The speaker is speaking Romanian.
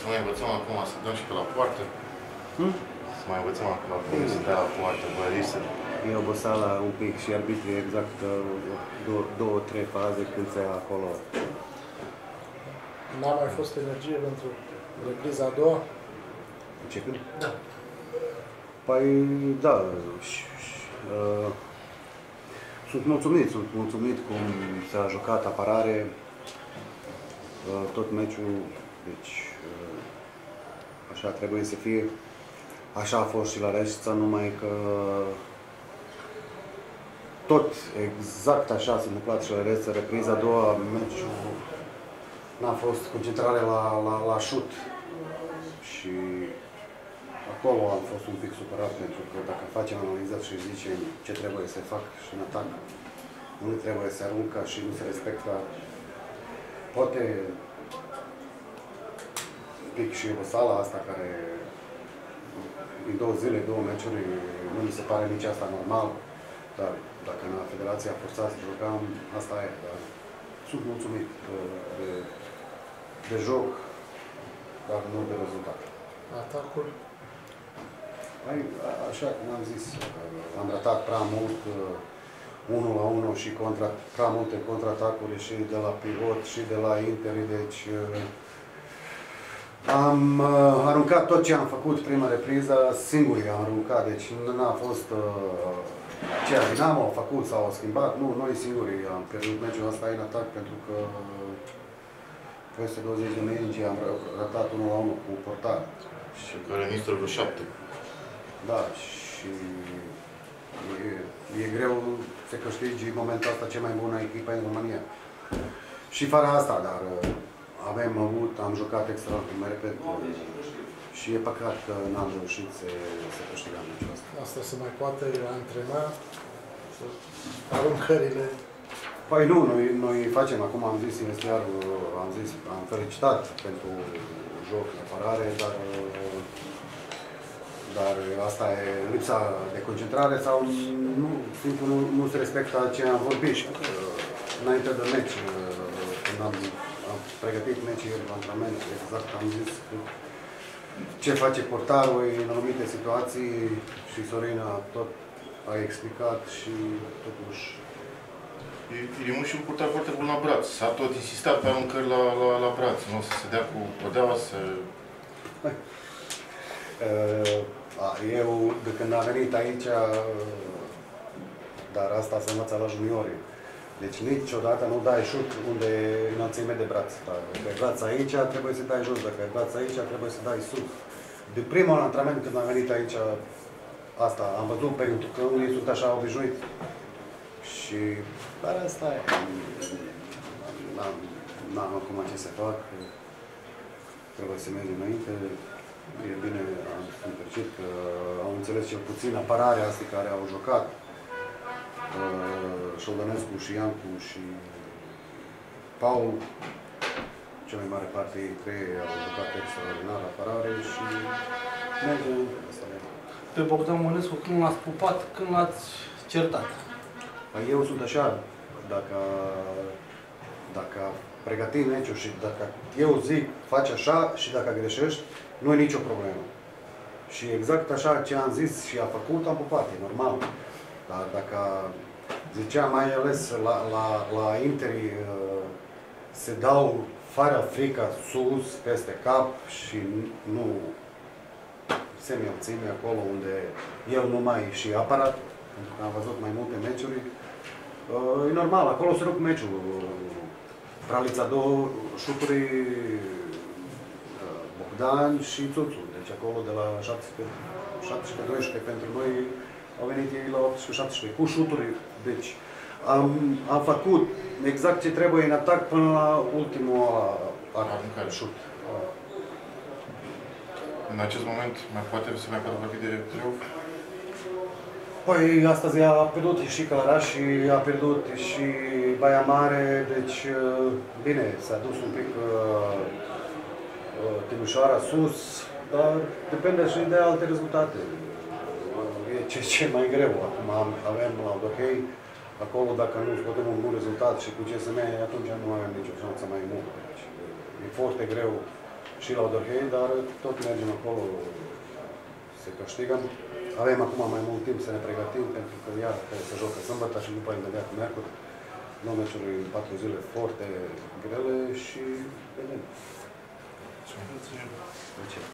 Să mai învățăm acum să dăm și pe la poartă. Hmm? Să mai învățăm acum pe unde să dea la poartă, băriște. E oboseala un pic și arbitrii exact uh, două, două, trei faze când se ia acolo. N-a mai fost energie pentru repriza a doua? Începând? Da. Păi, da. și- și, uh, Sunt mulțumit, sunt mulțumit cum s-a jucat apărare uh, tot meciul, deci uh, așa trebuie să fie. Așa a fost și la Reșița, numai că tot exact așa s-a întâmplat și la Reșița, repriza a doua, meciul n-a fost concentrare la, la, la șut și acolo am fost un pic supărat pentru că dacă facem analiza și zicem ce trebuie să fac și în atac, unde trebuie să aruncă și nu se respectă, poate un pic și sala asta care din două zile, două meciuri, nu mi se pare nici asta normal, dar dacă în Federația a forțat să jucăm, asta e, dar sunt mulțumit de, de, de joc, dar nu de rezultat. Atacul? Păi, a- așa cum am zis, am ratat prea mult uh, unul la unul și contra, prea multe contraatacuri și de la pivot și de la Inter, deci uh, am uh, aruncat tot ce am făcut prima repriză, singurii am aruncat, deci nu n-a fost uh, ceea Dinamo au făcut sau au schimbat, nu, noi singurii am pierdut meciul ăsta în atac pentru că uh, peste 20 de mingi am ratat unul la unul cu portar. Și care Nistor vreo șapte. Da, și e, e greu să câștigi în momentul ăsta cea mai bună echipă în România. Și fără asta, dar uh, avem avut, am jucat extraordinar, mai repet, uh, și e păcat că n-am reușit să, să câștigăm meciul ăsta. Asta se mai poate antrena? Să aruncările? Păi nu, noi, noi facem, acum am zis investiarul, am zis, am felicitat pentru joc, apărare, dar uh, dar asta e lipsa de concentrare sau nu, simplu nu, nu se respectă ce am vorbit și uh, înainte de meci, uh, când am, am pregătit meciul de antrenament, exact am zis că ce face portarul în anumite situații și Sorina tot a explicat și totuși E- E mult și un purtar foarte bun la braț. S-a tot insistat pe aruncări la, la, la braț. Nu să se dea cu podeaua, să... Uh, a, Eu, de când am venit aici, uh, dar asta se învăța la juniori. Deci niciodată nu dai șut unde e înălțime de braț. Dacă e braț aici, trebuie să dai jos. Dacă e braț aici, trebuie să dai sus. De primul antrenament când am venit aici, asta am văzut pentru că unii sunt așa obișnuiți. Și, dar asta e. N-am, n-am acum ce să fac. Trebuie să merg înainte. E bine, am sunt fericit că au înțeles cel puțin apărarea asta care au jucat. Uh, Șoldănescu și Iancu și Paul, cea mai mare parte dintre ei au jucat extraordinar apărare și merge asta e. Pe Bogdan Mănescu, când l-ați pupat, când l-ați certat? Păi Eu sunt așa, dacă, dacă pregătim meciul și dacă eu zic faci așa și dacă greșești, nu e nicio problemă. Și exact așa ce am zis și a făcut, am pupat, e normal. Dar dacă zicea mai ales la, la, la Interi uh, se dau fără frică sus, peste cap și nu semi-obține acolo unde eu nu mai și aparat, pentru că am văzut mai multe meciuri, Uh, E normal, acolo se rup meciul. Pralița două șuturi uh, Bogdan și Țuțu. Deci acolo de la 17-12 pentru noi au venit ei la 18-17 cu șuturi. Deci am, am făcut exact ce trebuie în atac până la ultimul Aruncare. șut. În acest moment mai poate să mai poate vorbi de triumf? Păi astăzi a pierdut și Călăraș și a pierdut și Baia Mare, deci uh, bine, s-a dus un pic uh, uh, Timișoara sus, dar depinde și de alte rezultate. Uh, E ce, ce mai greu. Acum am, avem la Odorhei, acolo dacă nu scotem un bun rezultat și cu CSM, atunci nu avem nicio șansă mai mult. Deci, uh, e foarte greu și la Odorhei, dar tot mergem acolo, se câștigăm. Avem acum mai mult timp să ne pregătim, pentru că iar trebuie să jocă sâmbătă și după imediat miercuri. Două meciuri în patru zile foarte grele și vedem. Și